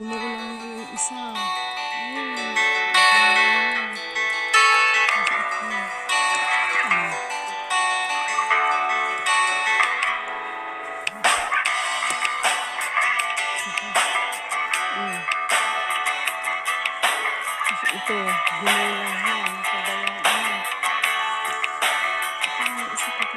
Napabayaan na. Ito yung isa pa po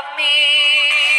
love me.